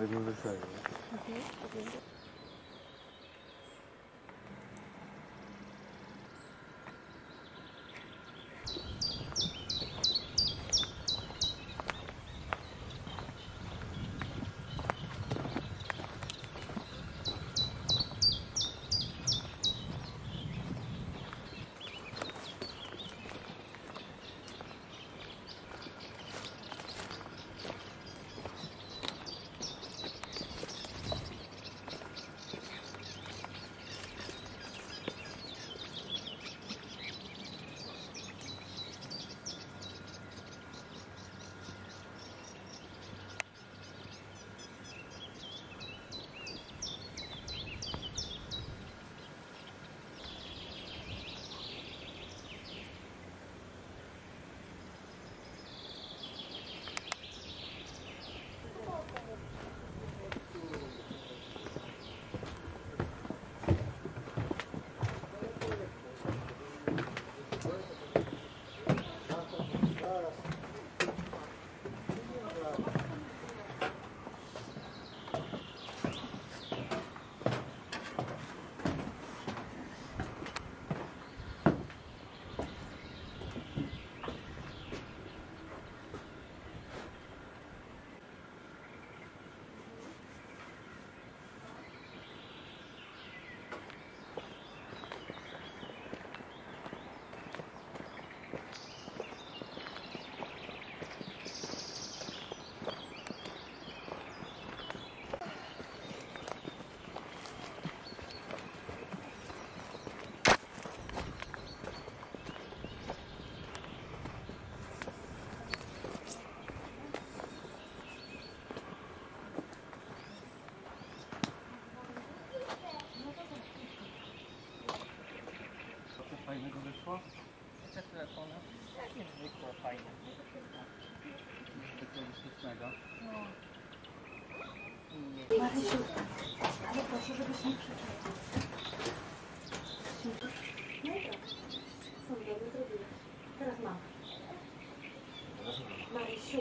Vai vir você. Uhum. Specjalistycznego. Marysiu, ale proszę, żebyś nie krzyczał. No i dobrze. Są dobre, zrobiłeś. Teraz mam. Marysiu.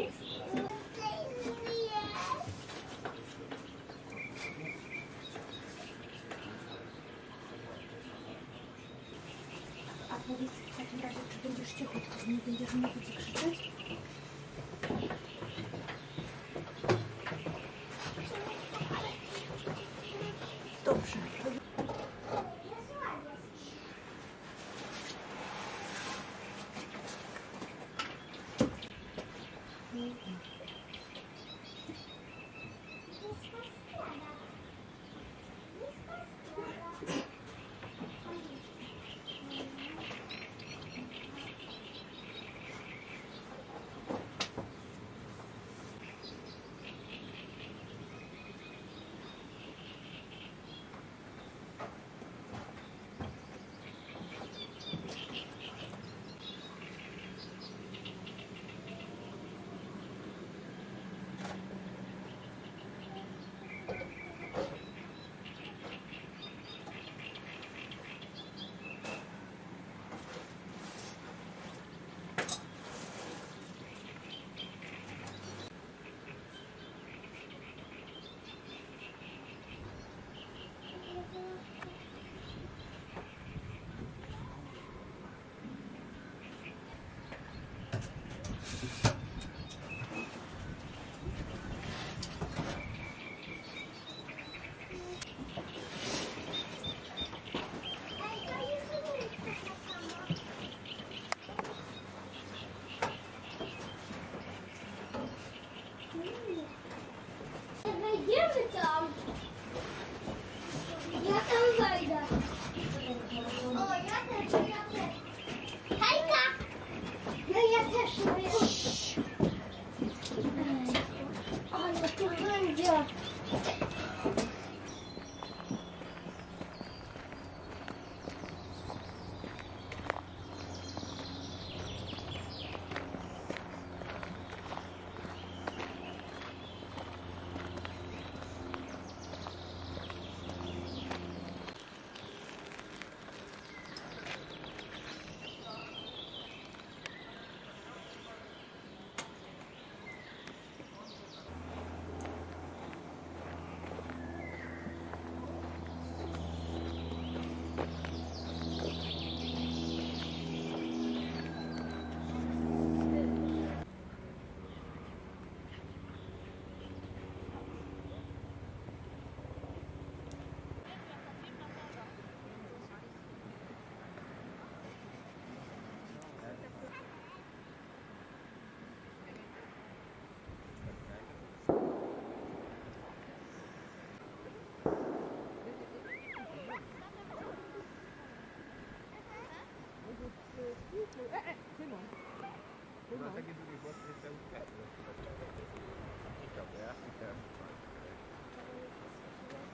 A powiedz w takim razie, czy będziesz cichutko, nie będziesz mnie tu krzyczeć?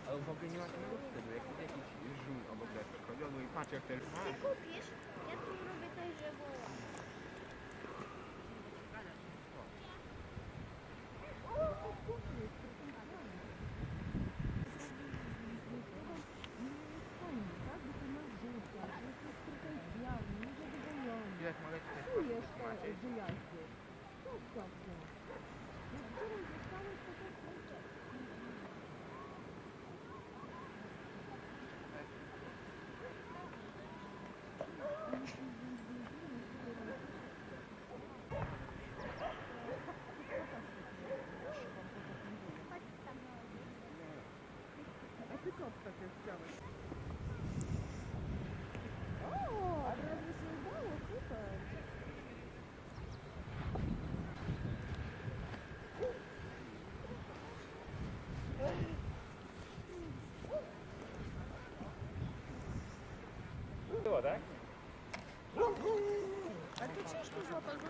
Ale w ogóle nie ma tego wstydu, jak jest jakiś żół obok lepiej, no i patrz jak ten... Ty kupisz, ja tu robię to i. яйцо. Тут совсем. Но вчера я стала что-то слышать. Ты как так и сделаешь?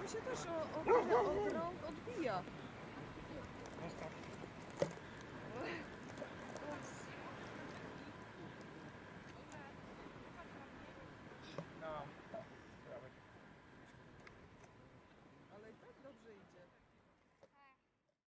Się też o, o, od rąk odbija.